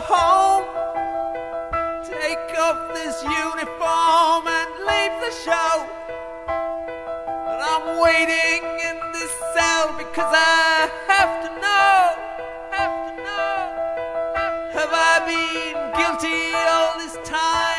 home. Take off this uniform and leave the show. And I'm waiting in this cell because I have to know. Have to know. Have I been guilty all this time?